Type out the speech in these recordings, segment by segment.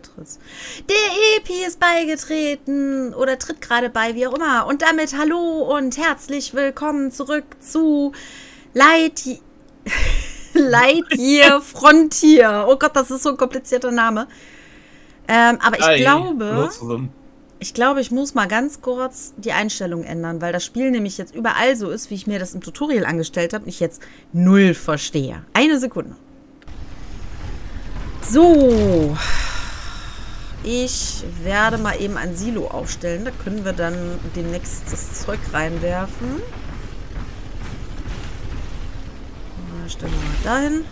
betrittst. Der Epi ist beigetreten oder tritt gerade bei, wie auch immer. Und damit hallo und herzlich willkommen zurück zu Light Lightyear Frontier. Oh Gott, das ist so ein komplizierter Name. Ähm, aber ich Hi, glaube, ich glaube, ich muss mal ganz kurz die Einstellung ändern, weil das Spiel nämlich jetzt überall so ist, wie ich mir das im Tutorial angestellt habe und ich jetzt null verstehe. Eine Sekunde. So. Ich werde mal eben ein Silo aufstellen. Da können wir dann demnächst das Zeug reinwerfen. Mal stellen wir mal dahin.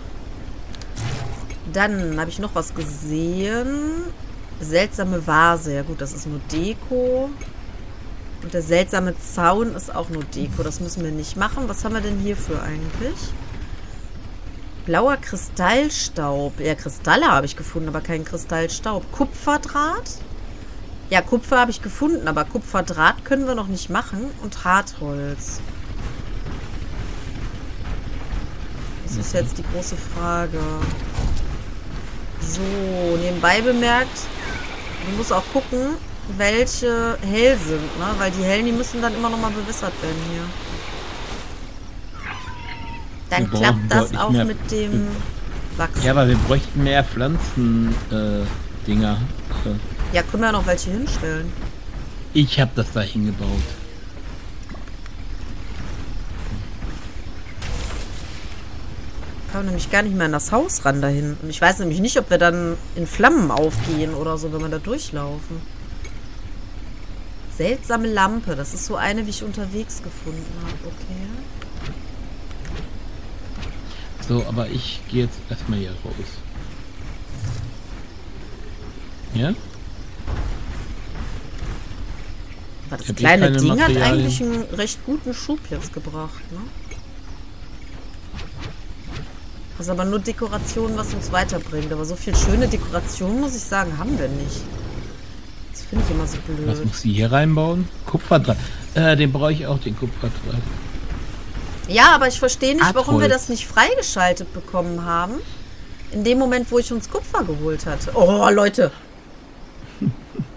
Dann habe ich noch was gesehen. Seltsame Vase. Ja gut, das ist nur Deko. Und der seltsame Zaun ist auch nur Deko. Das müssen wir nicht machen. Was haben wir denn hierfür eigentlich? Blauer Kristallstaub. Ja, Kristalle habe ich gefunden, aber keinen Kristallstaub. Kupferdraht? Ja, Kupfer habe ich gefunden, aber Kupferdraht können wir noch nicht machen. Und Hartholz. Das ist jetzt die große Frage. So, nebenbei bemerkt, du musst auch gucken, welche hell sind, ne? Weil die hellen, die müssen dann immer noch mal bewässert werden hier. Dann wir klappt das auch mehr, mit dem Wachs. Ja, aber wir bräuchten mehr Pflanzen-Dinger. Äh, ja, können wir noch welche hinstellen. Ich habe das da hingebaut. Kann nämlich gar nicht mehr in das Haus ran dahin. Und ich weiß nämlich nicht, ob wir dann in Flammen aufgehen oder so, wenn wir da durchlaufen. Seltsame Lampe. Das ist so eine, wie ich unterwegs gefunden habe. Okay. So, aber ich gehe jetzt erstmal hier raus. Ja? Aber das kleine Ding hat eigentlich einen recht guten Schub jetzt gebracht, ne? Das ist aber nur Dekoration, was uns weiterbringt. Aber so viel schöne Dekoration, muss ich sagen, haben wir nicht. Das finde ich immer so blöd. Was muss sie hier reinbauen? Kupferdraht. Äh, den brauche ich auch, den Kupferdraht. Ja, aber ich verstehe nicht, Abholz. warum wir das nicht freigeschaltet bekommen haben. In dem Moment, wo ich uns Kupfer geholt hatte. Oh, Leute.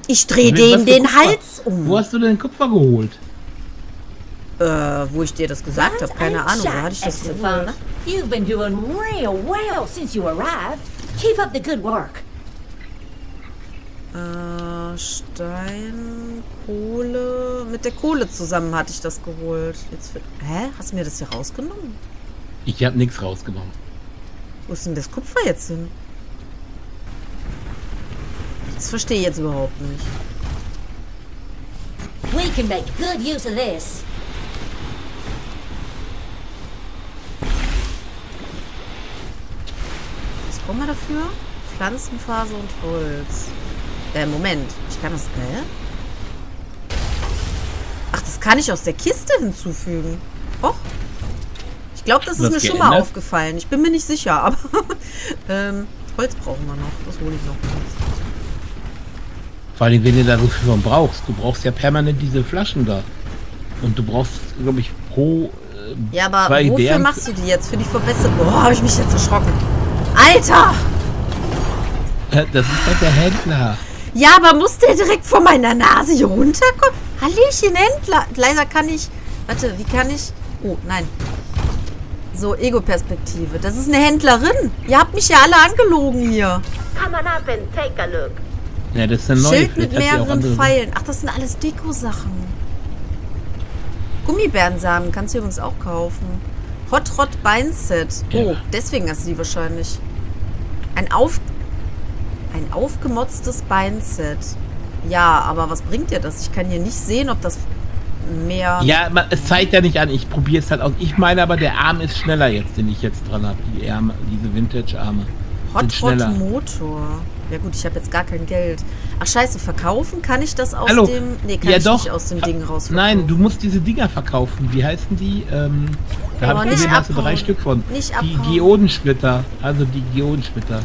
Ich drehe den den Hals um. Wo hast du denn Kupfer geholt? Äh, wo ich dir das gesagt habe. Keine Ahnung, wo hatte ich das geholt? You've been doing real well since you arrived. Keep up the good work. Äh, Stein, Kohle. Mit der Kohle zusammen hatte ich das geholt. Jetzt, hä? Hast du mir das hier rausgenommen? Ich habe nichts rausgenommen. Wo ist denn das Kupfer jetzt hin? Das verstehe ich jetzt überhaupt nicht. We can make good use of this. Was brauchen wir dafür? Pflanzenfaser und Holz. Äh, Moment. Ich kann das... Hä? Ach, das kann ich aus der Kiste hinzufügen. Och. Ich glaube, das ist das mir schon mal aufgefallen. Ich bin mir nicht sicher, aber... ähm, Holz brauchen wir noch. Das hole ich noch. Vor allem, wenn du da so viel von brauchst. Du brauchst ja permanent diese Flaschen da. Und du brauchst, glaube ich, pro... Äh, ja, aber wofür Bären machst du die jetzt? Für die Verbesserung? Boah, habe ich mich jetzt erschrocken. Alter! Das ist halt der Händler. Ja, aber muss der direkt vor meiner Nase hier runterkommen? Hallöchen, Händler. Leider kann ich... Warte, wie kann ich... Oh, nein. So, Ego-Perspektive. Das ist eine Händlerin. Ihr habt mich ja alle angelogen hier. Come on up and take a look. Ja, das ist eine neue. Schild mit mehreren Pfeilen. Ach, das sind alles Deko-Sachen. Gummibärensamen kannst du übrigens auch kaufen. Hot Rod Beinset. Oh, ja. deswegen hast du die wahrscheinlich. Ein auf ein aufgemotztes Beinset. Ja, aber was bringt dir das? Ich kann hier nicht sehen, ob das mehr... Ja, es zeigt ja nicht an. Ich probiere es halt aus. Ich meine aber, der Arm ist schneller jetzt, den ich jetzt dran habe. Die Arme, diese Vintage-Arme. Hot Rod Motor. Ja gut, ich habe jetzt gar kein Geld. Ach scheiße, verkaufen kann ich das aus Hallo. dem... Nee, kann ja, ich doch. nicht aus dem Ding raus Nein, du musst diese Dinger verkaufen. Wie heißen die? Ähm, da habe ich gesehen, hast du drei Stück von. Nicht die Geodensplitter. Also die Geodensplitter.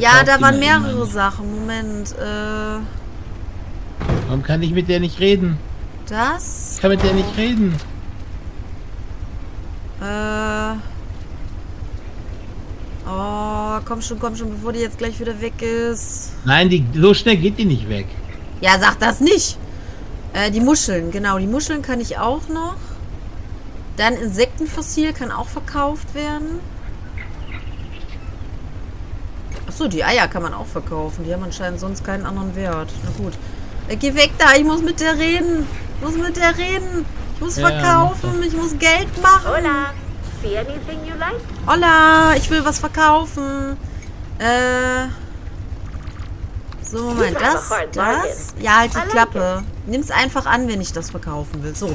Ja, da waren mehrere Sachen. Moment, äh... Warum kann ich mit der nicht reden? Das? Ich kann mit der nicht reden. Äh... Oh, komm schon, komm schon, bevor die jetzt gleich wieder weg ist. Nein, die, so schnell geht die nicht weg. Ja, sag das nicht. Äh, die Muscheln, genau. Die Muscheln kann ich auch noch. Dann Insektenfossil kann auch verkauft werden. Achso, die Eier kann man auch verkaufen. Die haben anscheinend sonst keinen anderen Wert. Na gut. Äh, geh weg da, ich muss mit der reden. Ich muss mit der reden. Ich muss ja, verkaufen, ich muss Geld machen. Hola. See anything you like? Hola, ich will was verkaufen. Äh. So, Moment, das, das. Ja, halt die Klappe. Nimm's einfach an, wenn ich das verkaufen will. So. Äh,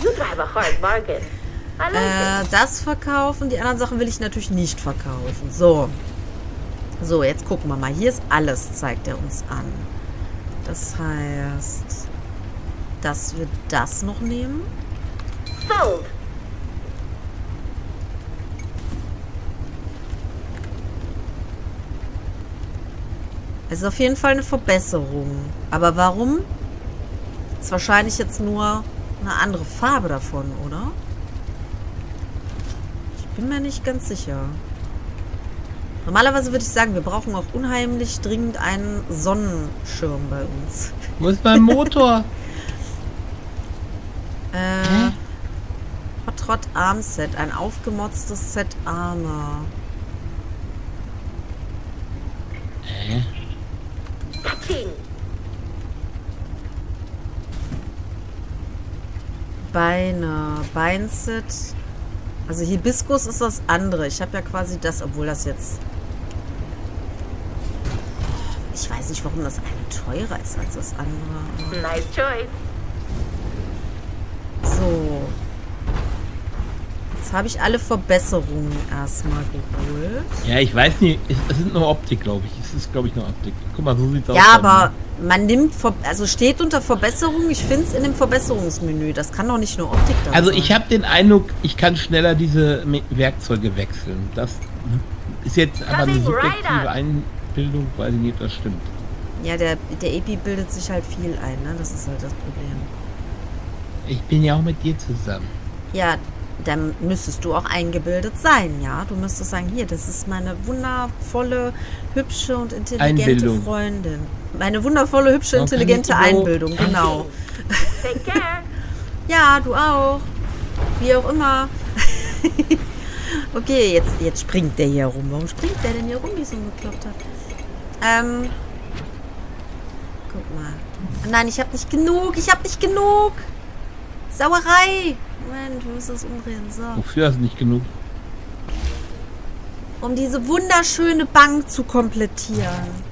das verkaufen. Die anderen Sachen will ich natürlich nicht verkaufen. So. So, jetzt gucken wir mal. Hier ist alles, zeigt er uns an. Das heißt, dass wir das noch nehmen. Sold. Es ist auf jeden Fall eine Verbesserung. Aber warum? Ist wahrscheinlich jetzt nur eine andere Farbe davon, oder? Ich bin mir nicht ganz sicher. Normalerweise würde ich sagen, wir brauchen auch unheimlich dringend einen Sonnenschirm bei uns. Wo ist mein Motor? äh, Hot Rod Armset. Ein aufgemotztes Set Arme. Hä? Beine. Beinset. Also Hibiskus ist das andere. Ich habe ja quasi das, obwohl das jetzt... Ich weiß nicht, warum das eine teurer ist als das andere. Nice choice. So. Jetzt habe ich alle Verbesserungen erstmal geholt. Ja, ich weiß nicht. Es sind nur Optik, glaube ich. Es ist, glaube ich, nur Optik. Guck mal, so sieht es aus. Ja, aber man nimmt, also steht unter Verbesserung. Ich finde es in dem Verbesserungsmenü. Das kann doch nicht nur Optik da Also sein. ich habe den Eindruck, ich kann schneller diese Werkzeuge wechseln. Das ist jetzt aber eine subjektive Einbildung, weil ich nicht, ob das stimmt. Ja, der, der Epi bildet sich halt viel ein, ne? Das ist halt das Problem. Ich bin ja auch mit dir zusammen. Ja, dann müsstest du auch eingebildet sein, ja. Du müsstest sagen, hier, das ist meine wundervolle, hübsche und intelligente Einbildung. Freundin. Meine wundervolle, hübsche, intelligente Einbildung, genau. Take care. ja, du auch. Wie auch immer. okay, jetzt, jetzt springt der hier rum. Warum springt der denn hier rum, wie so ein Bekloppter? Ähm. Guck mal. Nein, ich habe nicht genug. Ich habe nicht genug. Sauerei. Moment, wir müssen das umdrehen. So. Wofür hast du nicht genug? Um diese wunderschöne Bank zu komplettieren.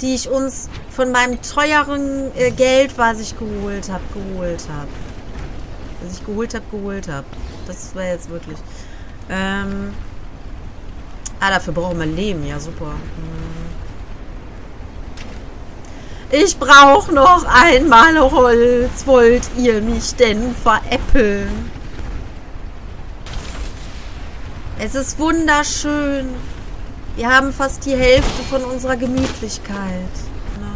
Die ich uns von meinem teuren äh, Geld, was ich geholt habe, geholt habe. Was ich geholt habe, geholt habe. Das wäre jetzt wirklich. Ähm. Ah, dafür brauchen wir Leben. Ja, super. Hm. Ich brauche noch einmal Holz. Wollt ihr mich denn veräppeln? Es ist wunderschön. Wir haben fast die Hälfte von unserer Gemütlichkeit. Ne?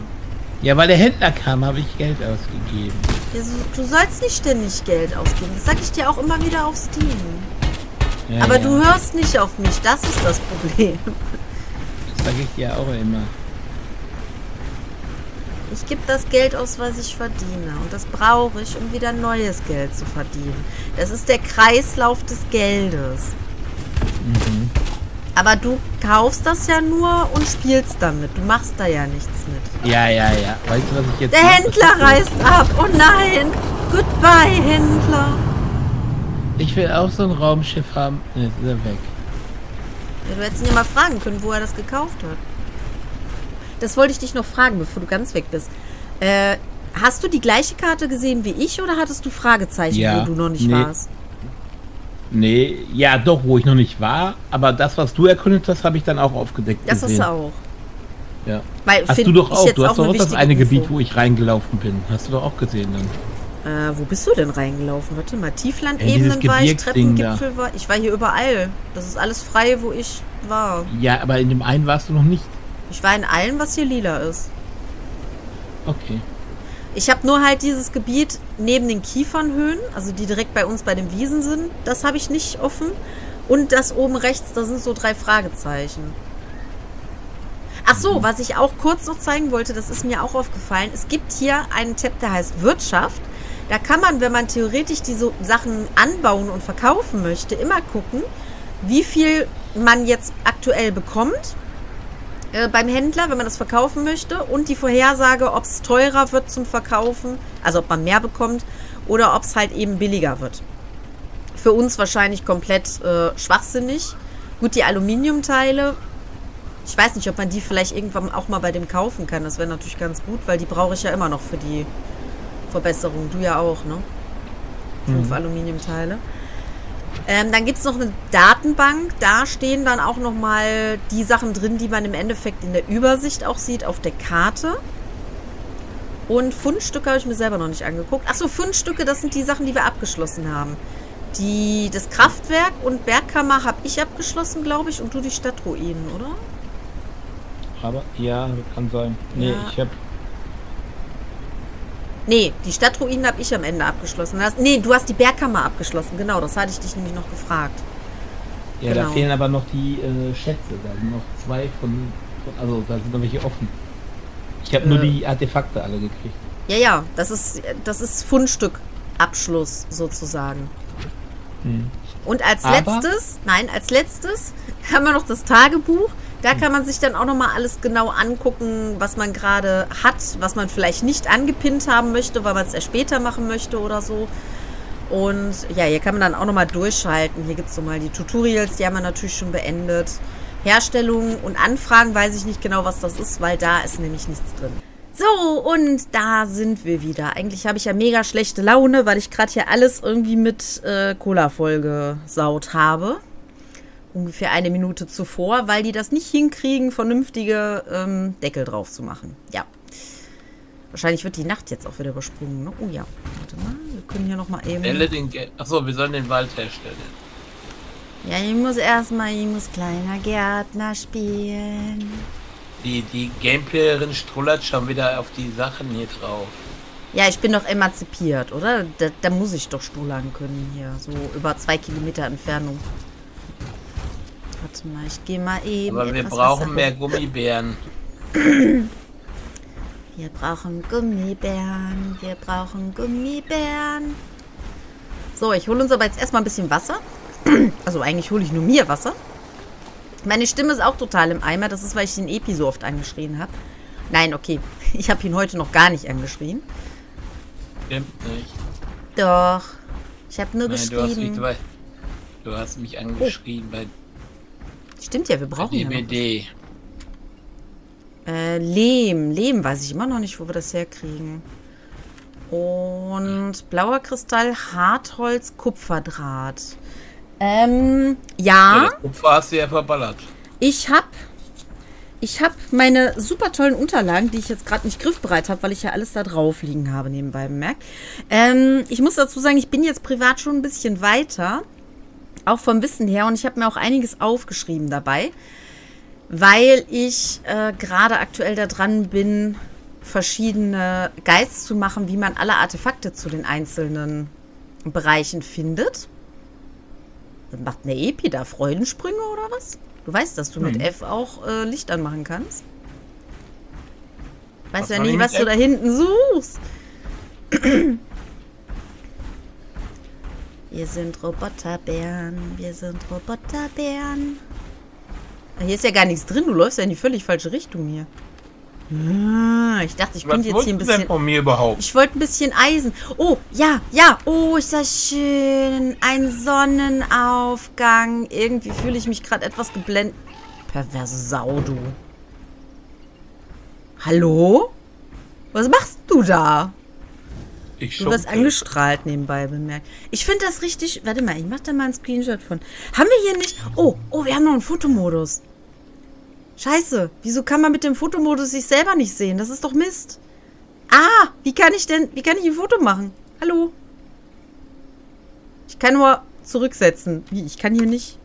Ja, weil der Händler kam, habe ich Geld ausgegeben. Ja, du sollst nicht ständig Geld ausgeben. Das sage ich dir auch immer wieder auf Steam. Ja, Aber ja. du hörst nicht auf mich. Das ist das Problem. Das sage ich dir auch immer. Ich gebe das Geld aus, was ich verdiene. Und das brauche ich, um wieder neues Geld zu verdienen. Das ist der Kreislauf des Geldes. Mhm. Aber du kaufst das ja nur und spielst damit. Du machst da ja nichts mit. Ja, ja, ja. Weißt du, was ich jetzt Der Händler reißt ab. Oh nein. Goodbye, Händler. Ich will auch so ein Raumschiff haben. Jetzt ist er weg. Ja, du hättest ihn ja mal fragen können, wo er das gekauft hat. Das wollte ich dich noch fragen, bevor du ganz weg bist. Äh, hast du die gleiche Karte gesehen wie ich oder hattest du Fragezeichen, ja, wo du noch nicht nee. warst? Nee, ja doch, wo ich noch nicht war. Aber das, was du erkundet hast, habe ich dann auch aufgedeckt Das gesehen. hast du auch. Ja. Weil, hast du doch auch. Du hast doch auch das eine Info. Gebiet, wo ich reingelaufen bin. Hast du doch auch gesehen dann. Äh, wo bist du denn reingelaufen? Warte mal, Tieflandebenen war ich, Treppengipfel war ich. war hier überall. Das ist alles frei, wo ich war. Ja, aber in dem einen warst du noch nicht. Ich war in allem, was hier lila ist. Okay. Ich habe nur halt dieses Gebiet neben den Kiefernhöhen, also die direkt bei uns bei den Wiesen sind, das habe ich nicht offen. Und das oben rechts, da sind so drei Fragezeichen. Ach so, was ich auch kurz noch zeigen wollte, das ist mir auch aufgefallen. Es gibt hier einen Tab, der heißt Wirtschaft. Da kann man, wenn man theoretisch diese Sachen anbauen und verkaufen möchte, immer gucken, wie viel man jetzt aktuell bekommt äh, beim Händler, wenn man das verkaufen möchte. Und die Vorhersage, ob es teurer wird zum Verkaufen, also ob man mehr bekommt oder ob es halt eben billiger wird. Für uns wahrscheinlich komplett äh, schwachsinnig. Gut, die Aluminiumteile, ich weiß nicht, ob man die vielleicht irgendwann auch mal bei dem kaufen kann. Das wäre natürlich ganz gut, weil die brauche ich ja immer noch für die Verbesserung. Du ja auch, ne? Fünf mhm. Aluminiumteile. Ähm, dann gibt es noch eine Datenbank. Da stehen dann auch nochmal die Sachen drin, die man im Endeffekt in der Übersicht auch sieht auf der Karte. Und Fundstücke habe ich mir selber noch nicht angeguckt. Achso, Fundstücke, das sind die Sachen, die wir abgeschlossen haben. Die, das Kraftwerk und Bergkammer habe ich abgeschlossen, glaube ich, und du die Stadtruinen, oder? Aber ja, kann sein. Nee, ja. ich habe Nee, die Stadtruinen habe ich am Ende abgeschlossen. Das, nee, du hast die Bergkammer abgeschlossen. Genau, das hatte ich dich nämlich noch gefragt. Ja, genau. da fehlen aber noch die äh, Schätze. Da sind noch zwei von, Also, da sind noch welche offen. Ich habe äh, nur die Artefakte alle gekriegt. Ja, ja, das ist, das ist Fundstückabschluss sozusagen. Hm. Und als aber, letztes, nein, als letztes haben wir noch das Tagebuch. Da kann man sich dann auch nochmal alles genau angucken, was man gerade hat, was man vielleicht nicht angepinnt haben möchte, weil man es erst später machen möchte oder so. Und ja, hier kann man dann auch nochmal durchschalten. Hier gibt es nochmal die Tutorials, die haben wir natürlich schon beendet. Herstellung und Anfragen weiß ich nicht genau, was das ist, weil da ist nämlich nichts drin. So, und da sind wir wieder. Eigentlich habe ich ja mega schlechte Laune, weil ich gerade hier alles irgendwie mit äh, Cola vollgesaut habe ungefähr eine Minute zuvor, weil die das nicht hinkriegen, vernünftige ähm, Deckel drauf zu machen. Ja. Wahrscheinlich wird die Nacht jetzt auch wieder übersprungen. Ne? Oh ja. Warte mal, wir können hier nochmal eben. Den Achso, wir sollen den Wald herstellen. Ja, ich muss erstmal, ich muss kleiner Gärtner spielen. Die, die Gameplayerin strullert schon wieder auf die Sachen hier drauf. Ja, ich bin doch emanzipiert, oder? Da, da muss ich doch stuhlern können hier. So über zwei Kilometer Entfernung. Warte mal, ich gehe mal eben. Aber wir brauchen mehr Gummibären. Wir brauchen Gummibären. Wir brauchen Gummibären. So, ich hole uns aber jetzt erstmal ein bisschen Wasser. Also eigentlich hole ich nur mir Wasser. Meine Stimme ist auch total im Eimer. Das ist, weil ich den Epi so oft angeschrien habe. Nein, okay. Ich habe ihn heute noch gar nicht angeschrien. Stimmt nicht. Doch. Ich habe nur Nein, geschrieben. Du hast, mich, du hast mich angeschrien oh. bei Stimmt ja, wir brauchen ja DBD. Äh, Lehm. Lehm weiß ich immer noch nicht, wo wir das herkriegen. Und blauer Kristall, Hartholz, Kupferdraht. Ähm, ja. ja Kupfer hast du ja verballert. Ich hab, ich hab meine super tollen Unterlagen, die ich jetzt gerade nicht griffbereit habe, weil ich ja alles da drauf liegen habe nebenbei bemerkt. Ähm, ich muss dazu sagen, ich bin jetzt privat schon ein bisschen weiter. Auch vom Wissen her. Und ich habe mir auch einiges aufgeschrieben dabei, weil ich äh, gerade aktuell da dran bin, verschiedene Guides zu machen, wie man alle Artefakte zu den einzelnen Bereichen findet. Macht eine Epi da Freudensprünge oder was? Du weißt, dass du hm. mit F auch äh, Licht anmachen kannst. Weißt du ja nie, was du da hinten suchst. Wir sind Roboterbären. Wir sind Roboterbären. Hier ist ja gar nichts drin. Du läufst ja in die völlig falsche Richtung hier. Ah, ich dachte, ich könnte jetzt hier ein bisschen. Denn von mir überhaupt? Ich wollte ein bisschen Eisen. Oh, ja, ja. Oh, ist das schön. Ein Sonnenaufgang. Irgendwie fühle ich mich gerade etwas geblendet. Perverse Sau, du. Hallo? Was machst du da? Ich du wirst angestrahlt nebenbei bemerkt. Ich finde das richtig. Warte mal, ich mache da mal einen Screenshot von. Haben wir hier nicht. Oh, oh, wir haben noch einen Fotomodus. Scheiße. Wieso kann man mit dem Fotomodus sich selber nicht sehen? Das ist doch Mist. Ah, wie kann ich denn. Wie kann ich ein Foto machen? Hallo? Ich kann nur zurücksetzen. Wie? Ich kann hier nicht.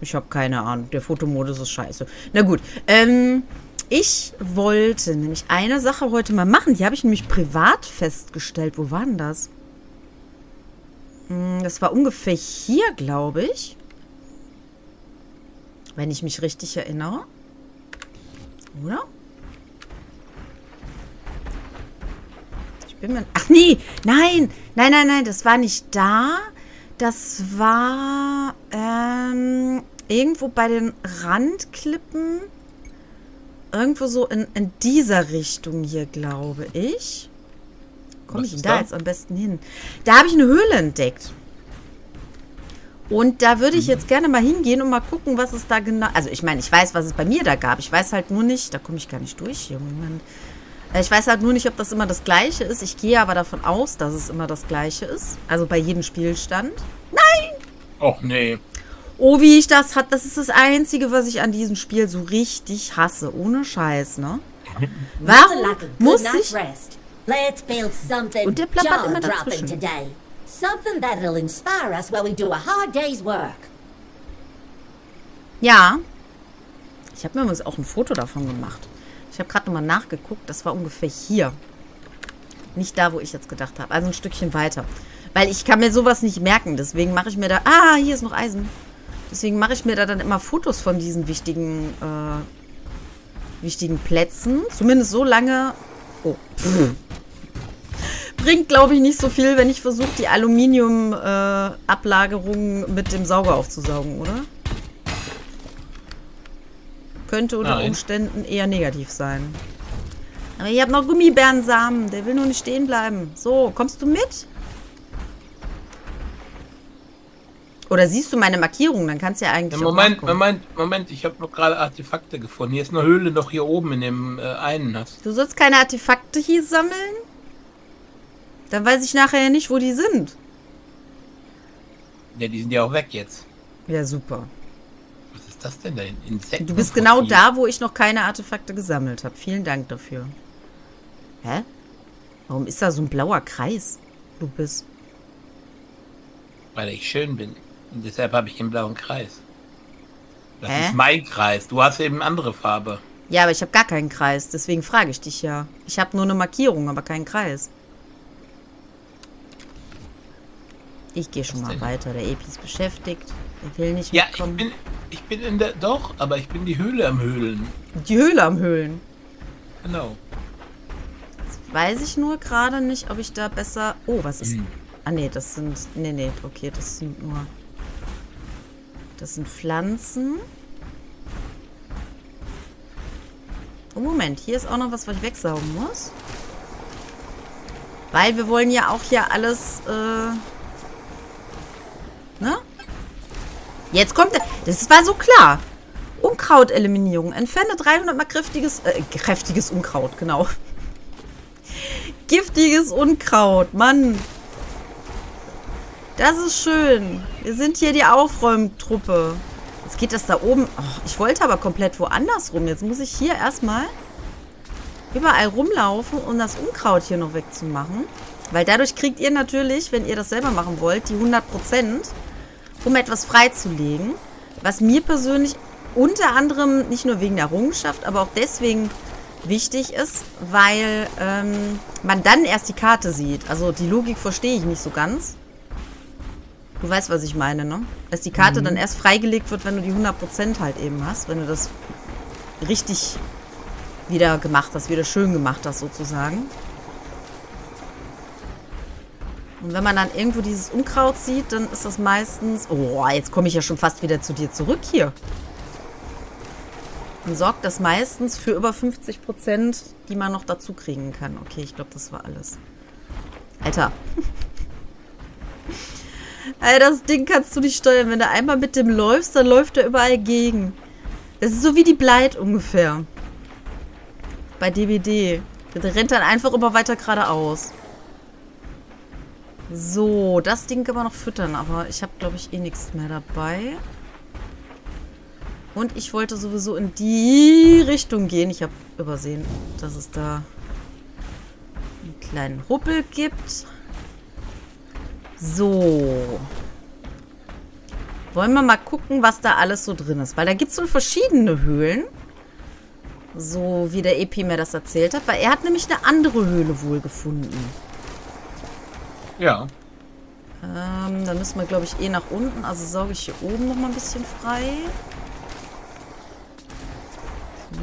Ich habe keine Ahnung. Der Fotomodus ist scheiße. Na gut. Ähm. Ich wollte nämlich eine Sache heute mal machen. Die habe ich nämlich privat festgestellt. Wo war denn das? Hm, das war ungefähr hier, glaube ich. Wenn ich mich richtig erinnere. Oder? Ich bin mir... Ach nee, nein, nein, nein, nein, das war nicht da. Das war ähm, irgendwo bei den Randklippen. Irgendwo so in, in dieser Richtung hier, glaube ich. Komme ich denn da, da jetzt am besten hin? Da habe ich eine Höhle entdeckt. Und da würde ich mhm. jetzt gerne mal hingehen und mal gucken, was es da genau... Also ich meine, ich weiß, was es bei mir da gab. Ich weiß halt nur nicht... Da komme ich gar nicht durch hier. Moment. Äh, ich weiß halt nur nicht, ob das immer das Gleiche ist. Ich gehe aber davon aus, dass es immer das Gleiche ist. Also bei jedem Spielstand. Nein! Och, nee. Oh, wie ich das hat. Das ist das Einzige, was ich an diesem Spiel so richtig hasse. Ohne Scheiß, ne? Warum muss ich... Und der plappert immer dazwischen. Ja. Ich habe mir übrigens auch ein Foto davon gemacht. Ich habe gerade nochmal nachgeguckt. Das war ungefähr hier. Nicht da, wo ich jetzt gedacht habe. Also ein Stückchen weiter. Weil ich kann mir sowas nicht merken. Deswegen mache ich mir da... Ah, hier ist noch Eisen. Deswegen mache ich mir da dann immer Fotos von diesen wichtigen, äh, wichtigen Plätzen. Zumindest so lange... Oh. Bringt, glaube ich, nicht so viel, wenn ich versuche, die Aluminium-Ablagerung äh, mit dem Sauger aufzusaugen, oder? Könnte unter Nein. Umständen eher negativ sein. Aber ich habe noch Gummibärensamen. Der will nur nicht stehen bleiben. So, kommst du mit? Oder siehst du meine Markierung? Dann kannst du ja eigentlich. Ja, Moment, Moment, Moment. Ich habe noch gerade Artefakte gefunden. Hier ist eine Höhle noch hier oben in dem äh, einen. Hast. Du sollst keine Artefakte hier sammeln? Dann weiß ich nachher ja nicht, wo die sind. Ja, die sind ja auch weg jetzt. Ja, super. Was ist das denn da? Insekten? Du bist genau da, wo ich noch keine Artefakte gesammelt habe. Vielen Dank dafür. Hä? Warum ist da so ein blauer Kreis? Du bist. Weil ich schön bin. Und deshalb habe ich den blauen Kreis. Das Hä? ist mein Kreis. Du hast eben andere Farbe. Ja, aber ich habe gar keinen Kreis. Deswegen frage ich dich ja. Ich habe nur eine Markierung, aber keinen Kreis. Ich gehe schon mal denn? weiter. Der Epi ist beschäftigt. Er will nicht ja, mitkommen. Ja, ich bin, ich bin in der... Doch, aber ich bin die Höhle am Höhlen. Die Höhle am Höhlen? Genau. Jetzt weiß ich nur gerade nicht, ob ich da besser... Oh, was ist... Hm. Ah, nee, das sind... Nee, nee, okay, das sind nur... Das sind Pflanzen. Oh, Moment. Hier ist auch noch was, was ich wegsaugen muss. Weil wir wollen ja auch hier alles... Äh Ne? Jetzt kommt... Das war so klar. Unkrauteliminierung. Entferne 300 mal kräftiges... Äh, kräftiges Unkraut, genau. Giftiges Unkraut. Mann. Das ist schön. Wir sind hier die Aufräumtruppe. Jetzt geht das da oben... Oh, ich wollte aber komplett woanders rum. Jetzt muss ich hier erstmal überall rumlaufen, um das Unkraut hier noch wegzumachen. Weil dadurch kriegt ihr natürlich, wenn ihr das selber machen wollt, die 100%, um etwas freizulegen. Was mir persönlich unter anderem nicht nur wegen der Errungenschaft, aber auch deswegen wichtig ist, weil ähm, man dann erst die Karte sieht. Also die Logik verstehe ich nicht so ganz. Du weißt, was ich meine, ne? Dass die Karte mhm. dann erst freigelegt wird, wenn du die 100% halt eben hast. Wenn du das richtig wieder gemacht hast, wieder schön gemacht hast sozusagen. Und wenn man dann irgendwo dieses Unkraut sieht, dann ist das meistens... Oh, jetzt komme ich ja schon fast wieder zu dir zurück hier. Dann sorgt das meistens für über 50 Prozent, die man noch dazu kriegen kann. Okay, ich glaube, das war alles. Alter. Alter, das Ding kannst du nicht steuern. Wenn du einmal mit dem läufst, dann läuft er überall gegen. Das ist so wie die Bleit ungefähr. Bei DBD. Der rennt dann einfach immer weiter geradeaus. So, das Ding kann man noch füttern, aber ich habe, glaube ich, eh nichts mehr dabei. Und ich wollte sowieso in die Richtung gehen. Ich habe übersehen, dass es da einen kleinen Huppel gibt. So. Wollen wir mal gucken, was da alles so drin ist. Weil da gibt es so verschiedene Höhlen. So wie der EP mir das erzählt hat. Weil er hat nämlich eine andere Höhle wohl gefunden. Ja. Ähm, dann müssen wir, glaube ich, eh nach unten. Also sauge ich hier oben noch mal ein bisschen frei. So.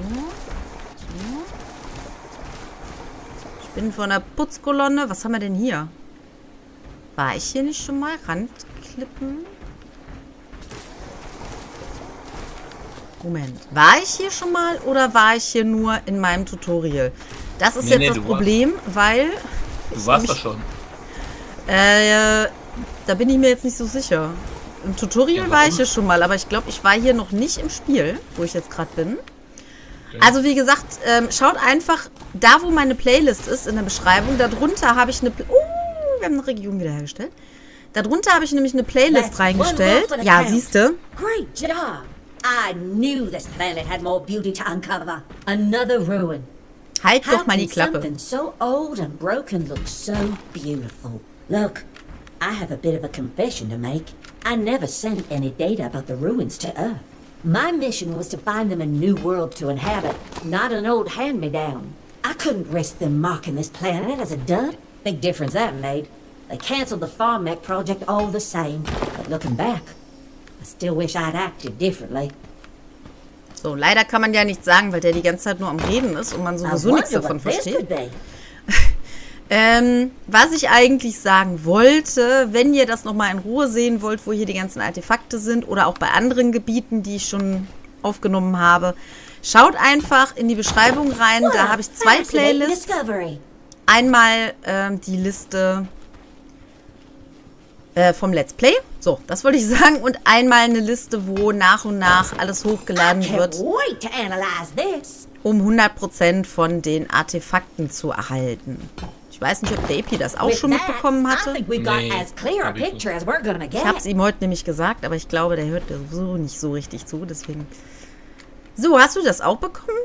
Bin von der Putzkolonne. Was haben wir denn hier? War ich hier nicht schon mal? Randklippen? Moment. War ich hier schon mal oder war ich hier nur in meinem Tutorial? Das ist nee, jetzt nee, das Problem, warst, weil... Du warst da schon. Äh, da bin ich mir jetzt nicht so sicher. Im Tutorial ja, war ich hier schon mal, aber ich glaube, ich war hier noch nicht im Spiel, wo ich jetzt gerade bin. Okay. Also wie gesagt, ähm, schaut einfach da, wo meine Playlist ist, in der Beschreibung. Darunter habe ich eine... Uh, wir haben eine Region wiederhergestellt. Darunter habe ich nämlich eine Playlist reingestellt. Ja, siehst du. Great job. I knew this planet had more beauty to uncover. Another ruin. Halt doch mal die Klappe. Something so old and broken looks so beautiful. Look, I have a bit of a confession to make. I never sent any data about the ruins to Earth. My mission was to find them a new world to inhabit, not an old hand-me-down. I couldn't risk them marking this planet as a dud. Big difference that made. They cancelled the Farm Mech project all the same. But looking back, I still wish I'd acted differently. So, leider kann man ja nichts sagen, weil der die ganze Zeit nur am Reden ist und man sowieso nichts davon versteht. ähm, was ich eigentlich sagen wollte, wenn ihr das nochmal in Ruhe sehen wollt, wo hier die ganzen Artefakte sind oder auch bei anderen Gebieten, die ich schon aufgenommen habe, schaut einfach in die Beschreibung rein. Da habe ich zwei Playlists. Einmal ähm, die Liste äh, vom Let's Play. So, das wollte ich sagen. Und einmal eine Liste, wo nach und nach alles hochgeladen wird, um 100% von den Artefakten zu erhalten. Ich weiß nicht, ob der Epi das auch schon mitbekommen hatte. Nee, ich habe es ihm heute nämlich gesagt, aber ich glaube, der hört so nicht so richtig zu, deswegen... So, hast du das auch bekommen?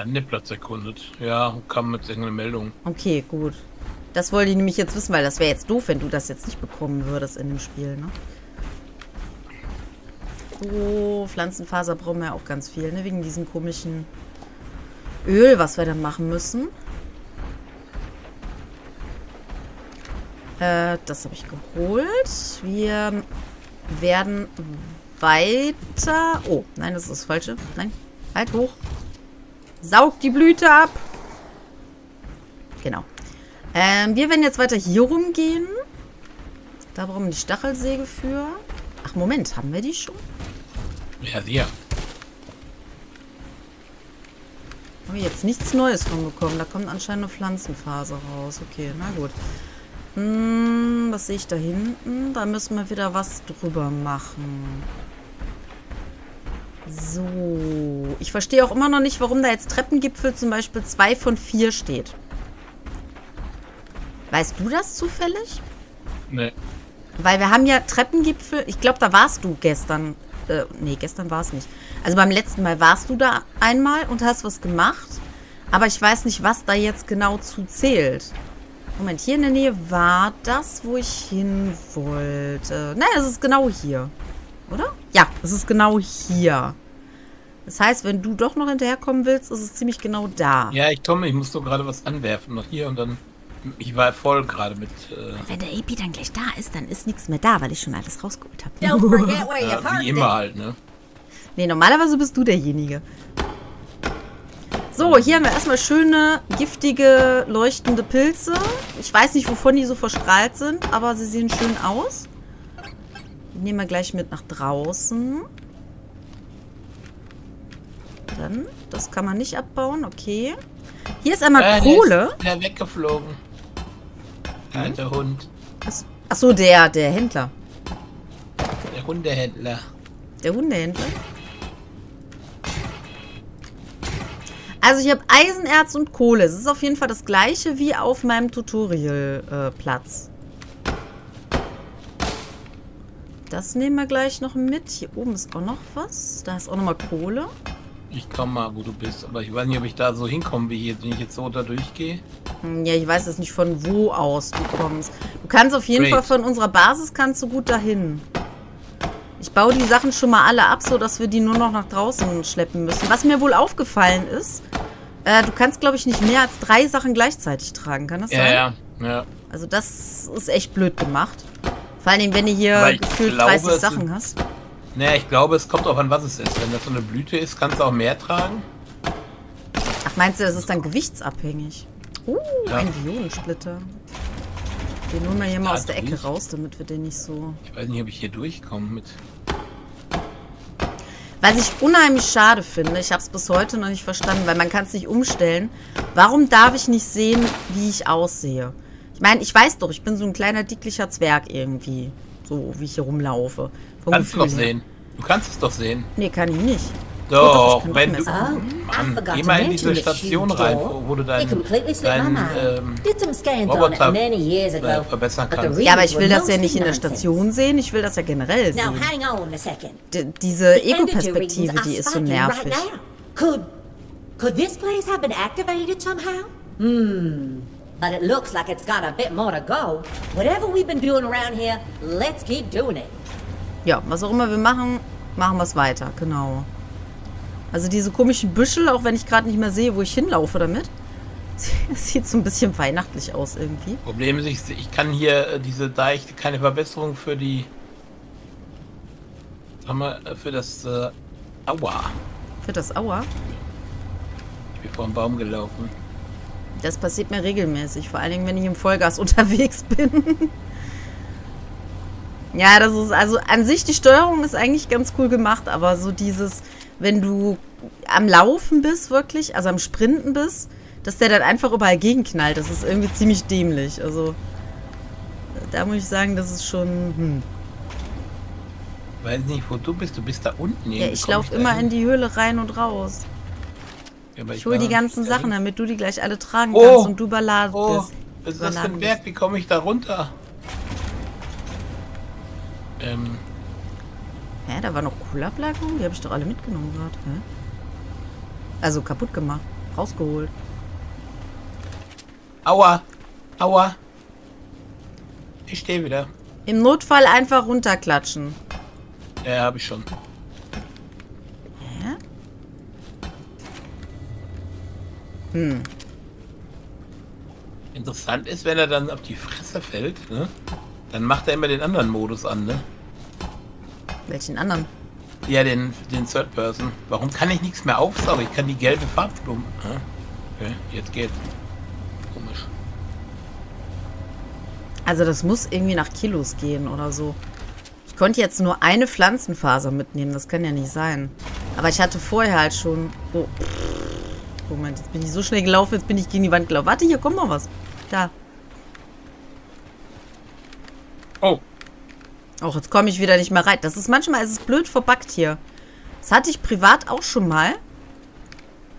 Ja, den Platz erkundet. Ja, kam mit irgendeiner Meldung. Okay, gut. Das wollte ich nämlich jetzt wissen, weil das wäre jetzt doof, wenn du das jetzt nicht bekommen würdest in dem Spiel, ne? So, Pflanzenfaser brauchen wir ja auch ganz viel, ne? Wegen diesem komischen Öl, was wir dann machen müssen. Äh, das habe ich geholt. Wir werden weiter... Oh, nein, das ist das Falsche. Nein, halt hoch. Saug die Blüte ab. Genau. Ähm, wir werden jetzt weiter hier rumgehen. Da brauchen wir die Stachelsäge für. Ach, Moment, haben wir die schon? Ja, wir. Haben wir jetzt nichts Neues von bekommen. Da kommt anscheinend eine Pflanzenphase raus. Okay, na gut. Hm, was sehe ich da hinten? Da müssen wir wieder was drüber machen. So. Ich verstehe auch immer noch nicht, warum da jetzt Treppengipfel zum Beispiel 2 von 4 steht. Weißt du das zufällig? Nee. Weil wir haben ja Treppengipfel. Ich glaube, da warst du gestern. Äh, nee, gestern war es nicht. Also beim letzten Mal warst du da einmal und hast was gemacht. Aber ich weiß nicht, was da jetzt genau zu zählt. Moment, hier in der Nähe war das, wo ich hin wollte. Nein, es ist genau hier. Oder? Ja, es ist genau hier. Das heißt, wenn du doch noch hinterherkommen willst, ist es ziemlich genau da. Ja, ich komme, ich muss doch gerade was anwerfen. Noch hier und dann ich war voll gerade mit. Äh Wenn der AP dann gleich da ist, dann ist nichts mehr da, weil ich schon alles rausgeholt habe. ja, wie immer halt, ne? Nee, normalerweise bist du derjenige. So, hier haben wir erstmal schöne, giftige, leuchtende Pilze. Ich weiß nicht, wovon die so verstrahlt sind, aber sie sehen schön aus. Nehmen wir gleich mit nach draußen. Dann, das kann man nicht abbauen, okay. Hier ist einmal äh, Kohle. Der ist weggeflogen. Hm? Alter Hund. Achso, der, der Händler. Der Hundehändler. Der Hundehändler? Also ich habe Eisenerz und Kohle. Es ist auf jeden Fall das gleiche wie auf meinem Tutorial-Platz. Das nehmen wir gleich noch mit. Hier oben ist auch noch was. Da ist auch nochmal Kohle. Ich komme mal, wo du bist, aber ich weiß nicht, ob ich da so hinkomme, wie hier, wenn ich jetzt so da durchgehe. Hm, ja, ich weiß jetzt nicht, von wo aus du kommst. Du kannst auf jeden Great. Fall von unserer Basis kannst du gut dahin. Ich baue die Sachen schon mal alle ab, so dass wir die nur noch nach draußen schleppen müssen. Was mir wohl aufgefallen ist, äh, du kannst, glaube ich, nicht mehr als drei Sachen gleichzeitig tragen. Kann das ja, sein? Ja, ja. Also das ist echt blöd gemacht. Vor allem, wenn du hier gefühlt glaube, 30 Sachen hast. Naja, ich glaube, es kommt auch an, was es ist. Wenn das so eine Blüte ist, kannst du auch mehr tragen. Ach, meinst du, das ist dann gewichtsabhängig? Uh, ja. ein Ionensplitter. Den holen wir hier mal aus der Ecke raus, damit wir den nicht so... Ich weiß nicht, ob ich hier durchkomme mit... Was ich unheimlich schade finde, ich habe es bis heute noch nicht verstanden, weil man kann es nicht umstellen. Warum darf ich nicht sehen, wie ich aussehe? Ich meine, ich weiß doch, ich bin so ein kleiner, dicklicher Zwerg irgendwie. So, wie ich hier rumlaufe. kannst du doch sehen. Du kannst es doch sehen. Nee, kann ich nicht. Doch, doch wenn du... Mann, geh mal in diese Station rein, wo, wo du deinen dein, ähm, Roboter äh, verbessern kannst. Ja, aber ich will das ja nicht in der Station sehen, ich will das ja generell sehen. D diese Ego-Perspektive, die ist so nervig. Could, could this place have been activated somehow? Hmm. But it looks like it's got a bit more to go. Whatever we've been doing around here, let's keep doing it. Ja, was auch immer wir machen, machen wir es weiter, genau. Also diese komischen Büschel, auch wenn ich gerade nicht mehr sehe, wo ich hinlaufe damit. Sieht so ein bisschen weihnachtlich aus irgendwie. Problem ist, ich, ich kann hier äh, diese, da ich keine Verbesserung für die, sag mal, äh, für das äh, Aua. Für das Aua? Ich bin vor dem Baum gelaufen. Das passiert mir regelmäßig, vor allen Dingen, wenn ich im Vollgas unterwegs bin. ja, das ist, also an sich, die Steuerung ist eigentlich ganz cool gemacht, aber so dieses, wenn du am Laufen bist, wirklich, also am Sprinten bist, dass der dann einfach überall gegenknallt. Das ist irgendwie ziemlich dämlich. Also, da muss ich sagen, das ist schon. Hm. Weiß nicht, wo du bist. Du bist da unten. Ja, ich laufe immer in die Höhle rein und raus. Ja, ich, ich hole die ganzen Sachen, damit du die gleich alle tragen oh, kannst und du überladen oh, bist. Was ist das für ein Berg? Wie komme ich da runter? Ähm, Hä, da war noch Coolablagerung? Die habe ich doch alle mitgenommen gerade. Also kaputt gemacht. Rausgeholt. Aua. Aua. Ich stehe wieder. Im Notfall einfach runterklatschen. Ja, habe ich schon. Hm. Interessant ist, wenn er dann auf die Fresse fällt, ne? Dann macht er immer den anderen Modus an, ne? Welchen anderen? Ja, den, den Third Person. Warum kann ich nichts mehr aufsaugen? Ich kann die gelbe Farbblume. Okay, jetzt geht's. Komisch. Also das muss irgendwie nach Kilos gehen oder so. Ich konnte jetzt nur eine Pflanzenfaser mitnehmen. Das kann ja nicht sein. Aber ich hatte vorher halt schon... Oh. Moment, jetzt bin ich so schnell gelaufen, jetzt bin ich gegen die Wand gelaufen. Warte, hier kommt mal was. Da. Oh. Auch jetzt komme ich wieder nicht mehr rein. Das ist manchmal ist es blöd verbackt hier. Das hatte ich privat auch schon mal.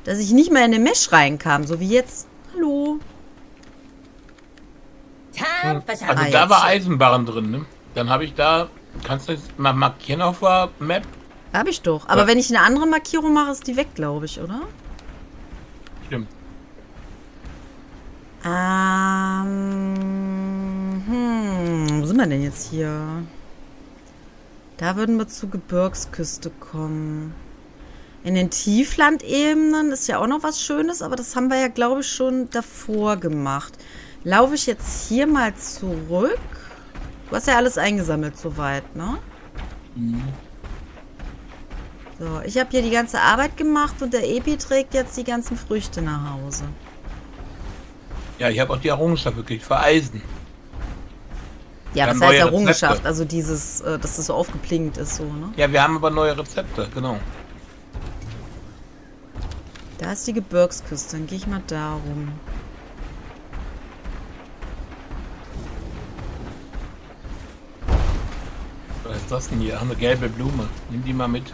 Dass ich nicht mehr in den Mesh reinkam, so wie jetzt. Hallo. Hm. Also ah, da war Eisenbahn drin, ne? Dann habe ich da. Kannst du das mal markieren auf der Map? Habe ich doch. Aber ja. wenn ich eine andere Markierung mache, ist die weg, glaube ich, oder? Stimmt. Ähm. Hm, wo sind wir denn jetzt hier? Da würden wir zur Gebirgsküste kommen. In den Tieflandebenen ist ja auch noch was Schönes, aber das haben wir ja, glaube ich, schon davor gemacht. Laufe ich jetzt hier mal zurück? Du hast ja alles eingesammelt soweit, ne? Mhm. So, ich habe hier die ganze Arbeit gemacht und der Epi trägt jetzt die ganzen Früchte nach Hause. Ja, ich habe auch die Errungenschaft wirklich für Eisen. Ja, was heißt Errungenschaft? Rezepte. Also dieses, äh, dass das so aufgeplinkt ist, so, ne? Ja, wir haben aber neue Rezepte, genau. Da ist die Gebirgsküste, dann gehe ich mal da rum. Was ist das denn hier? Eine gelbe Blume. Nimm die mal mit.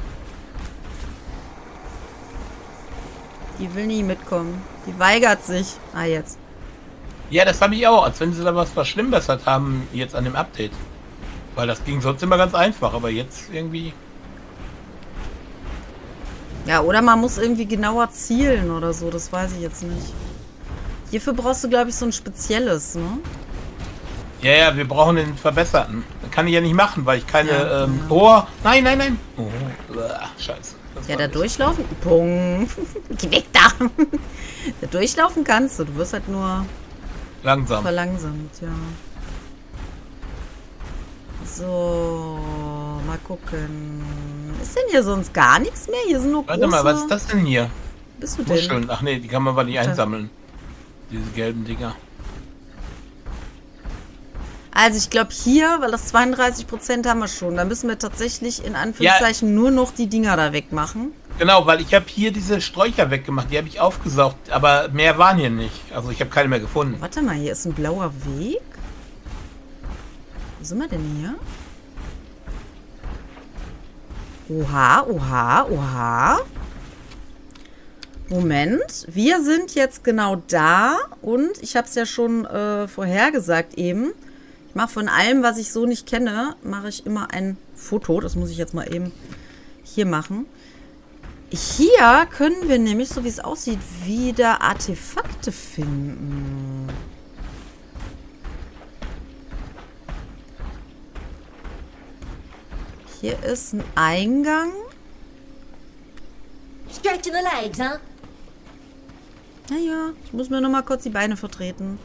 Die will nie mitkommen. Die weigert sich. Ah, jetzt. Ja, das habe ich auch, als wenn sie da was verschlimmbessert haben jetzt an dem Update. Weil das ging sonst immer ganz einfach, aber jetzt irgendwie... Ja, oder man muss irgendwie genauer zielen oder so, das weiß ich jetzt nicht. Hierfür brauchst du, glaube ich, so ein spezielles, ne? Ja, ja, wir brauchen den verbesserten. kann ich ja nicht machen, weil ich keine... Ja, ähm, ja. Oh, nein, nein, nein. Oh, scheiße. Das ja, da durchlaufen... Punkt. Geh weg da. da durchlaufen kannst du, du wirst halt nur... Langsam. Verlangsamt, ja. So, mal gucken. Ist denn hier sonst gar nichts mehr? Hier sind nur Warte mal, was ist das denn hier? bist du denn? Muscheln. Ach nee, die kann man aber nicht einsammeln. Diese gelben Dinger. Also ich glaube hier, weil das 32% haben wir schon, da müssen wir tatsächlich in Anführungszeichen ja. nur noch die Dinger da wegmachen. Genau, weil ich habe hier diese Sträucher weggemacht, die habe ich aufgesaugt, aber mehr waren hier nicht. Also ich habe keine mehr gefunden. Warte mal, hier ist ein blauer Weg. Wo sind wir denn hier? Oha, oha, oha. Moment, wir sind jetzt genau da und ich habe es ja schon äh, vorhergesagt eben. Mache von allem, was ich so nicht kenne, mache ich immer ein Foto. Das muss ich jetzt mal eben hier machen. Hier können wir nämlich, so wie es aussieht, wieder Artefakte finden. Hier ist ein Eingang. Stretching the legs, huh? Naja, ich muss mir noch mal kurz die Beine vertreten.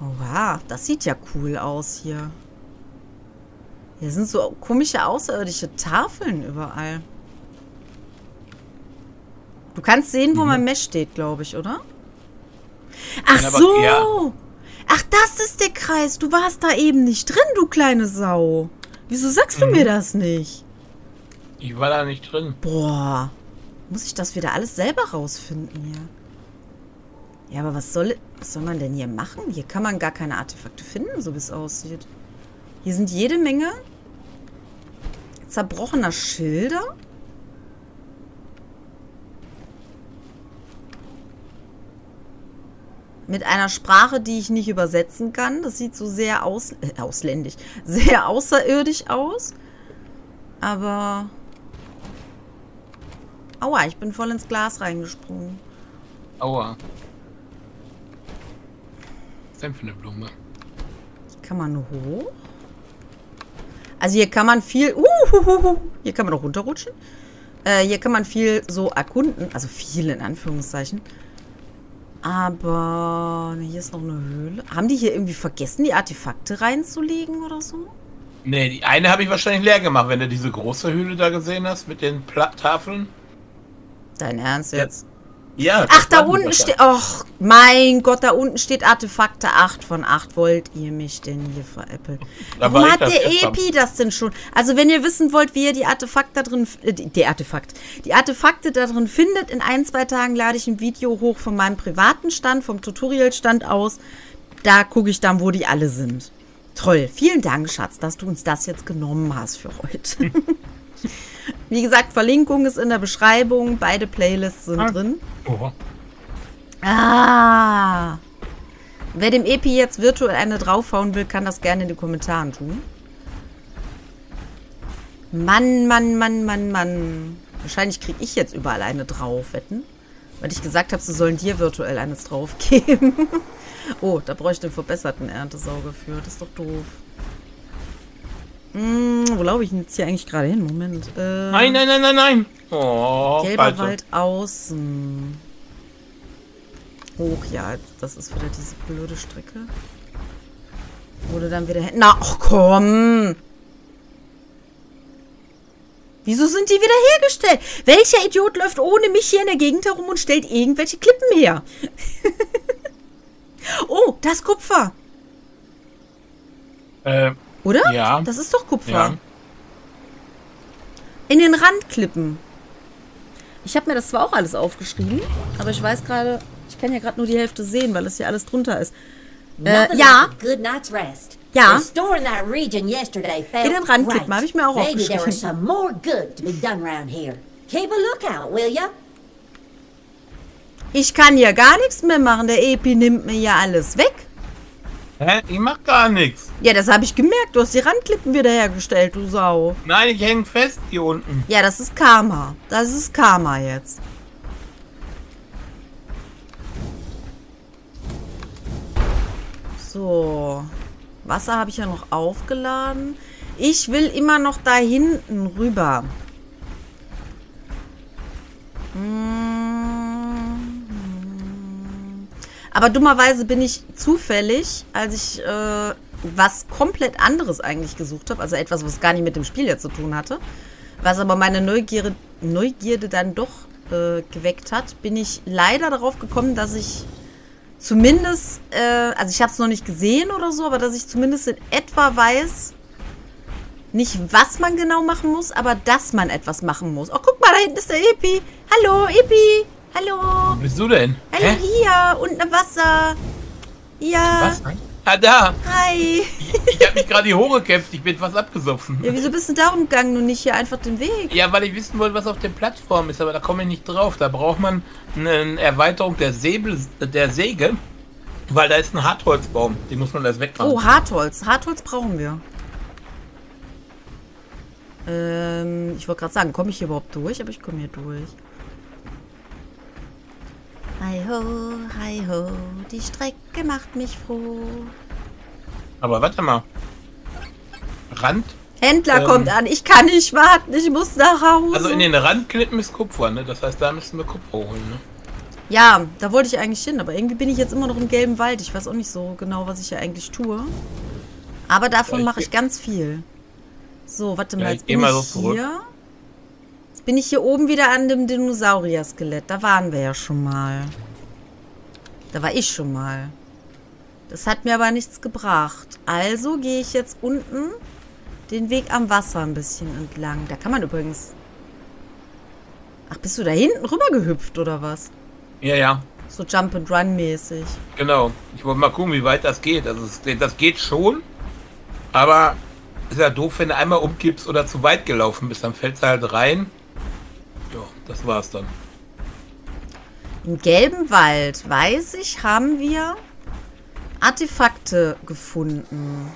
Oh, wow, das sieht ja cool aus hier. Hier sind so komische außerirdische Tafeln überall. Du kannst sehen, wo mhm. mein Mesh steht, glaube ich, oder? Ach so! Ja. Ach, das ist der Kreis. Du warst da eben nicht drin, du kleine Sau. Wieso sagst du mhm. mir das nicht? Ich war da nicht drin. Boah. Muss ich das wieder alles selber rausfinden hier? Ja, aber was soll, was soll man denn hier machen? Hier kann man gar keine Artefakte finden, so wie es aussieht. Hier sind jede Menge zerbrochener Schilder. Mit einer Sprache, die ich nicht übersetzen kann. Das sieht so sehr aus, äh, ausländisch, sehr außerirdisch aus. Aber... Aua, ich bin voll ins Glas reingesprungen. Aua. Was ist denn für eine Blume? Kann man hoch. Also hier kann man viel... Uh, hier kann man auch runterrutschen. Äh, hier kann man viel so erkunden. Also viel in Anführungszeichen. Aber hier ist noch eine Höhle. Haben die hier irgendwie vergessen, die Artefakte reinzulegen oder so? Ne, die eine habe ich wahrscheinlich leer gemacht, wenn du diese große Höhle da gesehen hast mit den Pla Tafeln. Dein Ernst jetzt? Ja. Ach, da unten steht. Ach, mein Gott, da unten steht Artefakte 8 von 8. Wollt ihr mich denn hier veräppeln? Warum hat der Epi das denn schon? Also, wenn ihr wissen wollt, wie ihr die Artefakte da drin. Äh, die Artefakt. Die Artefakte da drin findet, in ein, zwei Tagen lade ich ein Video hoch von meinem privaten Stand, vom Tutorial-Stand aus. Da gucke ich dann, wo die alle sind. Toll. Vielen Dank, Schatz, dass du uns das jetzt genommen hast für heute. Wie gesagt, Verlinkung ist in der Beschreibung. Beide Playlists sind ah. drin. Oh. Ah. Wer dem Epi jetzt virtuell eine draufhauen will, kann das gerne in den Kommentaren tun. Mann, Mann, Mann, Mann, Mann. Wahrscheinlich kriege ich jetzt überall eine drauf, wetten? Weil ich gesagt habe, sie sollen dir virtuell eines drauf geben. oh, da bräuchte ich einen verbesserten Erntesauger für. Das ist doch doof. Hm, wo laufe ich jetzt hier eigentlich gerade hin? Moment. Äh, nein, nein, nein, nein, nein. Oh, Gelber Alter. Wald außen. Hoch, ja, das ist wieder diese blöde Strecke. Wurde dann wieder hin. Na, ach komm! Wieso sind die wieder hergestellt? Welcher Idiot läuft ohne mich hier in der Gegend herum und stellt irgendwelche Klippen her? oh, das Kupfer. Äh, oder? Ja. Das ist doch Kupfer. Ja. In den Randklippen. Ich habe mir das zwar auch alles aufgeschrieben, aber ich weiß gerade, ich kann ja gerade nur die Hälfte sehen, weil es hier alles drunter ist. Äh, ja. Ja. In den Randklippen habe ich mir auch aufgeschrieben. Ich kann hier gar nichts mehr machen. Der Epi nimmt mir ja alles weg. Hä? Ich mach gar nichts. Ja, das habe ich gemerkt. Du hast die Randklippen wiederhergestellt, du Sau. Nein, ich hänge fest hier unten. Ja, das ist Karma. Das ist Karma jetzt. So. Wasser habe ich ja noch aufgeladen. Ich will immer noch da hinten rüber. Hm. Aber dummerweise bin ich zufällig, als ich äh, was komplett anderes eigentlich gesucht habe, also etwas, was gar nicht mit dem Spiel jetzt zu tun hatte, Was aber meine Neugierde, Neugierde dann doch äh, geweckt hat, bin ich leider darauf gekommen, dass ich zumindest, äh, also ich habe es noch nicht gesehen oder so, aber dass ich zumindest in etwa weiß, nicht was man genau machen muss, aber dass man etwas machen muss. Oh, guck mal, da hinten ist der Epi. Hallo, Epi. Hallo. Wo bist du denn? Hallo, Hä? hier, unten im Wasser. Ja. Was? Ah, da. Hi. Ich, ich habe mich gerade hier hochgekämpft. Ich bin fast abgesoffen. Ja, wieso bist du da rumgegangen und nicht hier einfach den Weg? Ja, weil ich wissen wollte, was auf der Plattform ist, aber da komme ich nicht drauf. Da braucht man eine Erweiterung der, Säbel, der Säge, weil da ist ein Hartholzbaum. Den muss man erst wegmachen. Oh, Hartholz. Hartholz brauchen wir. Ähm, ich wollte gerade sagen, komme ich hier überhaupt durch? Aber ich komme hier durch. Hi ho, hi ho, die Strecke macht mich froh. Aber warte mal. Rand. Händler ähm, kommt an. Ich kann nicht warten. Ich muss nach Hause. Also in den Randklippen ist Kupfer, ne? Das heißt, da müssen wir Kupfer holen, ne? Ja, da wollte ich eigentlich hin. Aber irgendwie bin ich jetzt immer noch im gelben Wald. Ich weiß auch nicht so genau, was ich hier eigentlich tue. Aber davon ja, mache ich ganz viel. So, warte mal. Ja, jetzt bin ich so zurück. hier bin ich hier oben wieder an dem Dinosaurier-Skelett. Da waren wir ja schon mal. Da war ich schon mal. Das hat mir aber nichts gebracht. Also gehe ich jetzt unten den Weg am Wasser ein bisschen entlang. Da kann man übrigens... Ach, bist du da hinten rüber gehüpft oder was? Ja, ja. So Jump and Run mäßig. Genau. Ich wollte mal gucken, wie weit das geht. Also das geht schon, aber ist ja doof, wenn du einmal umkippst oder zu weit gelaufen bist. Dann fällst du halt rein das war's dann. Im gelben Wald, weiß ich, haben wir Artefakte gefunden.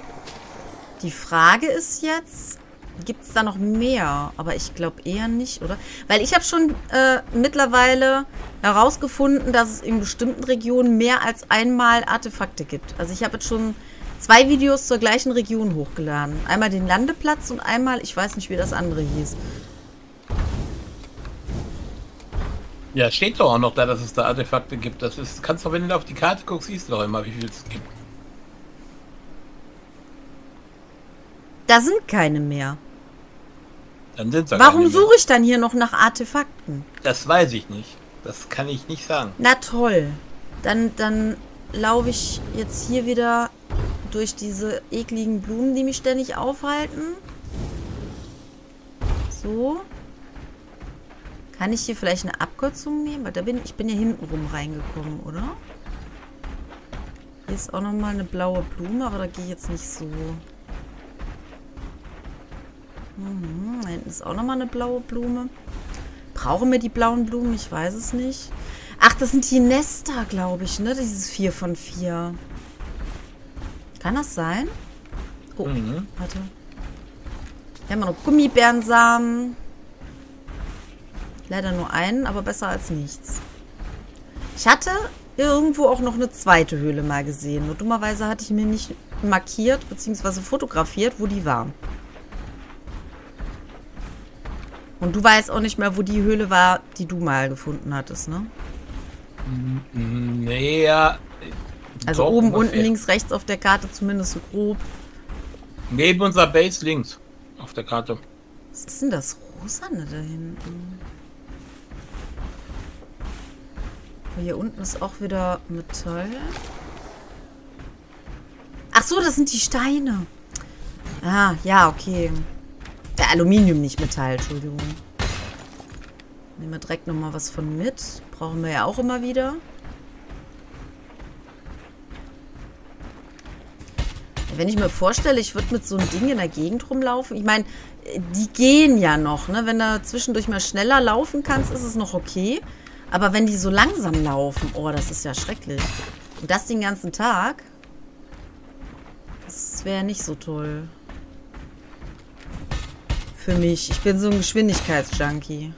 Die Frage ist jetzt, gibt es da noch mehr? Aber ich glaube eher nicht, oder? Weil ich habe schon äh, mittlerweile herausgefunden, dass es in bestimmten Regionen mehr als einmal Artefakte gibt. Also ich habe jetzt schon zwei Videos zur gleichen Region hochgeladen. Einmal den Landeplatz und einmal, ich weiß nicht, wie das andere hieß. Ja, steht doch auch noch da, dass es da Artefakte gibt. Das ist, kannst du, wenn du auf die Karte guckst, siehst du doch immer, wie viel es gibt. Da sind keine mehr. Dann sind Warum suche ich dann hier noch nach Artefakten? Das weiß ich nicht. Das kann ich nicht sagen. Na toll. Dann, dann laufe ich jetzt hier wieder durch diese ekligen Blumen, die mich ständig aufhalten. So. Kann ich hier vielleicht eine Abkürzung nehmen? Weil da bin ich bin ja hinten rum reingekommen, oder? Hier ist auch nochmal eine blaue Blume, aber da gehe ich jetzt nicht so. Mhm, da hinten ist auch nochmal eine blaue Blume. Brauchen wir die blauen Blumen? Ich weiß es nicht. Ach, das sind die Nester, glaube ich, ne? Dieses 4 von 4. Kann das sein? Oh, mhm. warte. Hier haben wir noch Gummibärensamen. Leider nur einen, aber besser als nichts. Ich hatte irgendwo auch noch eine zweite Höhle mal gesehen. Nur dummerweise hatte ich mir nicht markiert bzw. fotografiert, wo die war. Und du weißt auch nicht mehr, wo die Höhle war, die du mal gefunden hattest, ne? Nee, ja. Also Doch, oben, unten, links, rechts auf der Karte zumindest so grob. Neben unserer Base links auf der Karte. Was ist denn das Rosane da hinten? Hier unten ist auch wieder Metall. Ach so, das sind die Steine. Ah, ja, okay. Der Aluminium, nicht Metall, Entschuldigung. Nehmen wir direkt nochmal was von mit. Brauchen wir ja auch immer wieder. Wenn ich mir vorstelle, ich würde mit so einem Ding in der Gegend rumlaufen. Ich meine, die gehen ja noch, ne? Wenn du zwischendurch mal schneller laufen kannst, ist es noch okay. Aber wenn die so langsam laufen, oh, das ist ja schrecklich. Und das den ganzen Tag, das wäre nicht so toll. Für mich. Ich bin so ein Geschwindigkeitsjunkie.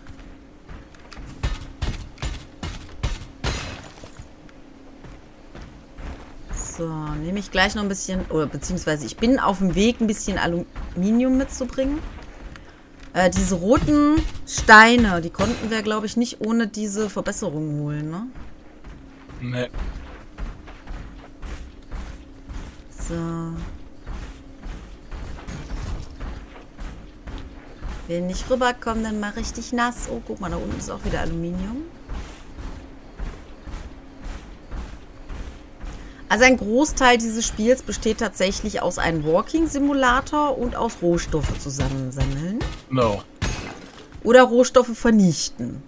So, nehme ich gleich noch ein bisschen, oder beziehungsweise ich bin auf dem Weg, ein bisschen Aluminium mitzubringen. Äh, diese roten Steine, die konnten wir, glaube ich, nicht ohne diese Verbesserung holen, ne? Nee. So. Will nicht rüberkommen, dann mal richtig nass. Oh, guck mal, da unten ist auch wieder Aluminium. Also ein Großteil dieses Spiels besteht tatsächlich aus einem Walking-Simulator und aus Rohstoffe zusammensammeln. No. Oder Rohstoffe vernichten.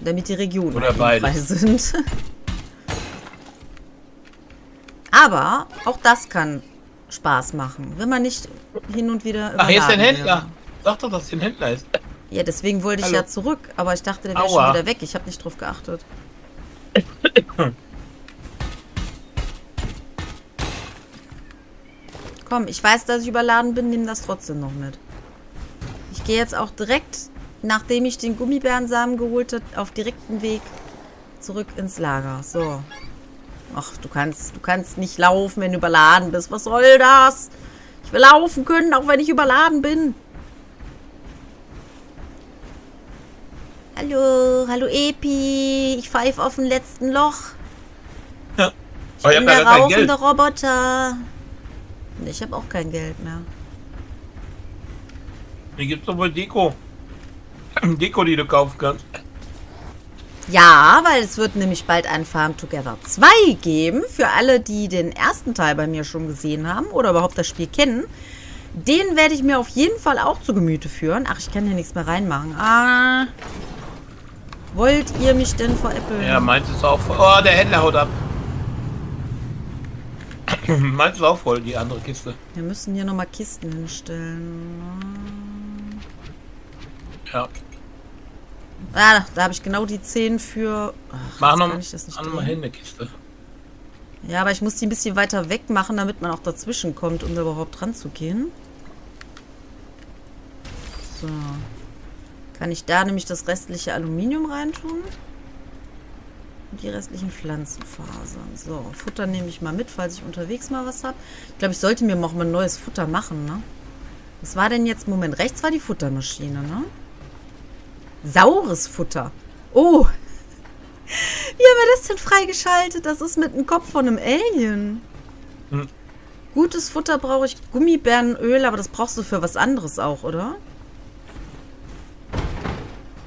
Damit die Regionen frei sind. Aber auch das kann Spaß machen, wenn man nicht hin und wieder. Ach, hier ist ein Händler. Wäre. Sag doch, dass es ein Händler ist. Ja, deswegen wollte ich Hallo. ja zurück, aber ich dachte, der wäre schon wieder weg. Ich habe nicht drauf geachtet. Komm, ich weiß, dass ich überladen bin, nimm das trotzdem noch mit. Ich gehe jetzt auch direkt, nachdem ich den Gummibärensamen geholt habe, auf direkten Weg zurück ins Lager. So. Ach, du kannst, du kannst nicht laufen, wenn du überladen bist. Was soll das? Ich will laufen können, auch wenn ich überladen bin. Hallo, hallo Epi. Ich pfeife auf dem letzten Loch. Ja. Ich oh, bin der rauchende Roboter. Ich habe auch kein Geld mehr. Hier gibt es doch wohl Deko. Deko, die du kaufen kannst. Ja, weil es wird nämlich bald ein Farm Together 2 geben. Für alle, die den ersten Teil bei mir schon gesehen haben oder überhaupt das Spiel kennen. Den werde ich mir auf jeden Fall auch zu Gemüte führen. Ach, ich kann hier nichts mehr reinmachen. Ah. Wollt ihr mich denn veräppeln? Ja, meins ist auch. Oh, der Händler haut ab. meins ist auch voll, die andere Kiste. Wir müssen hier nochmal Kisten hinstellen. Ja. Ah, da habe ich genau die 10 für... Ach, Mach noch, ich das nicht mal hin, eine Kiste. Ja, aber ich muss die ein bisschen weiter weg machen, damit man auch dazwischen kommt, um da überhaupt ranzugehen. So. Kann ich da nämlich das restliche Aluminium reintun? Und die restlichen Pflanzenfasern. So, Futter nehme ich mal mit, falls ich unterwegs mal was habe. Ich glaube, ich sollte mir auch mal neues Futter machen, ne? Was war denn jetzt? Moment, rechts war die Futtermaschine, ne? Saures Futter. Oh. Wie haben wir das denn freigeschaltet? Das ist mit dem Kopf von einem Alien. Hm. Gutes Futter brauche ich. Gummibärenöl, aber das brauchst du für was anderes auch, oder?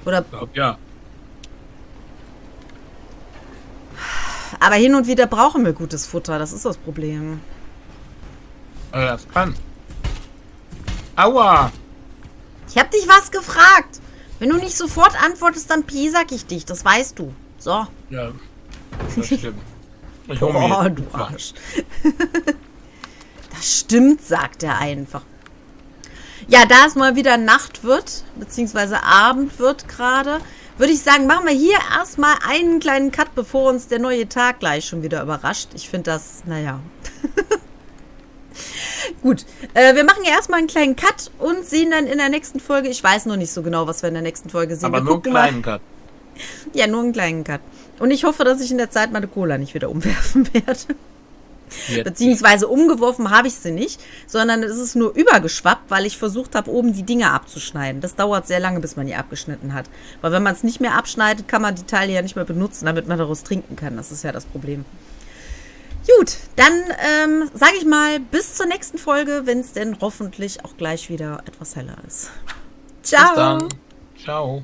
Oder? Ich glaub, ja. Aber hin und wieder brauchen wir gutes Futter. Das ist das Problem. das kann. Aua! Ich hab dich was gefragt. Wenn du nicht sofort antwortest, dann piesack ich dich. Das weißt du. So. Ja, das stimmt. Ich oh, du Arsch. das stimmt, sagt er einfach. Ja, da es mal wieder Nacht wird, beziehungsweise Abend wird gerade, würde ich sagen, machen wir hier erstmal einen kleinen Cut, bevor uns der neue Tag gleich schon wieder überrascht. Ich finde das, naja. Gut, äh, wir machen ja erstmal einen kleinen Cut und sehen dann in der nächsten Folge. Ich weiß noch nicht so genau, was wir in der nächsten Folge sehen. Aber wir nur einen kleinen mal. Cut. Ja, nur einen kleinen Cut. Und ich hoffe, dass ich in der Zeit meine Cola nicht wieder umwerfen werde. Jetzt. Beziehungsweise umgeworfen habe ich sie nicht, sondern es ist nur übergeschwappt, weil ich versucht habe, oben die Dinge abzuschneiden. Das dauert sehr lange, bis man die abgeschnitten hat. Weil wenn man es nicht mehr abschneidet, kann man die Teile ja nicht mehr benutzen, damit man daraus trinken kann. Das ist ja das Problem. Gut, dann ähm, sage ich mal bis zur nächsten Folge, wenn es denn hoffentlich auch gleich wieder etwas heller ist. Ciao. Bis dann. Ciao.